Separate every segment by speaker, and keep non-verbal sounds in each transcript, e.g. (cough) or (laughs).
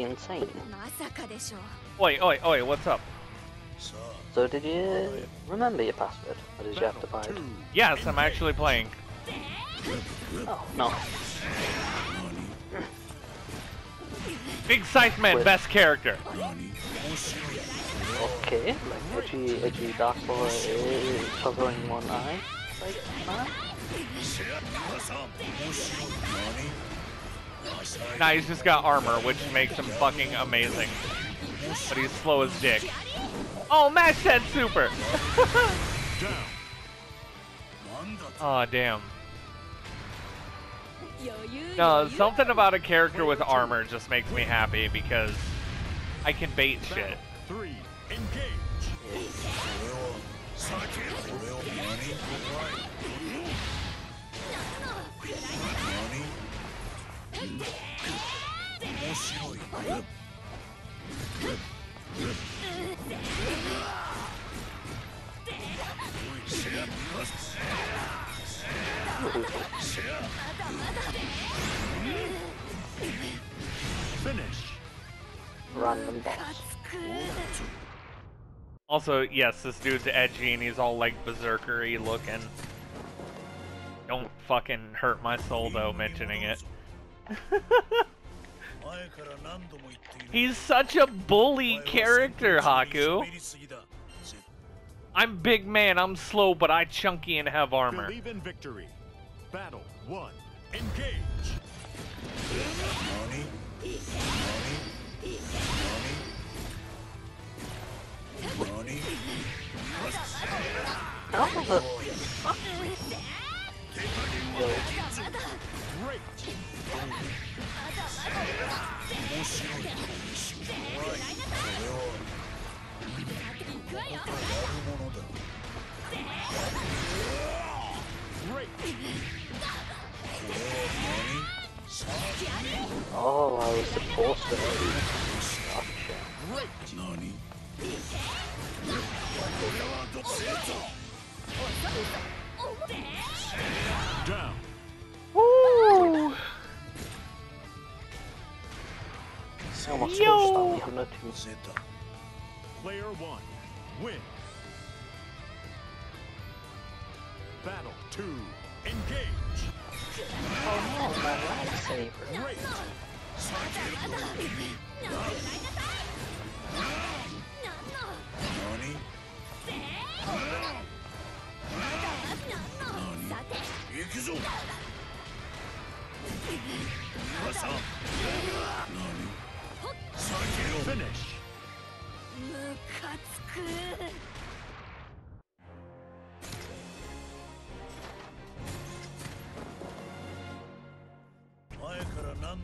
Speaker 1: insane.
Speaker 2: Oi, oi, oi, what's up?
Speaker 1: So did you remember your password, or did you have to buy it?
Speaker 2: Yes, I'm actually playing.
Speaker 1: Oh, no.
Speaker 2: Big Scythe
Speaker 1: Man, With...
Speaker 2: best character.
Speaker 1: Okay, like, edgy, edgy Dark Lord covering one eye. Like,
Speaker 3: man.
Speaker 2: Nah, he's just got armor, which makes him fucking amazing. But he's slow as dick. Oh, match head super! (laughs) oh, damn. No, something about a character with armor just makes me happy because I can bait shit.
Speaker 4: Three, engage. Finish.
Speaker 1: Random boss.
Speaker 5: つく
Speaker 2: Also, yes, this dude's edgy and he's all like berserkery looking. Don't fucking hurt my soul though mentioning it. (laughs) He's such a bully character, Haku. I'm big man, I'm slow, but I chunky and have armor.
Speaker 4: Believe in victory. Battle one. Engage.
Speaker 3: 何 何何
Speaker 1: How the
Speaker 4: Great.
Speaker 3: 面白い怖いこれは
Speaker 5: 行くわよ
Speaker 3: やるものだ
Speaker 4: Great.
Speaker 3: これは何さあ
Speaker 1: Oh, I was supposed to. Gotcha.
Speaker 4: Great.
Speaker 3: nothing.
Speaker 4: Player one, win. Battle two, engage.
Speaker 1: Oh no, my lightsaber.
Speaker 4: Great.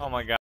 Speaker 2: Oh my god.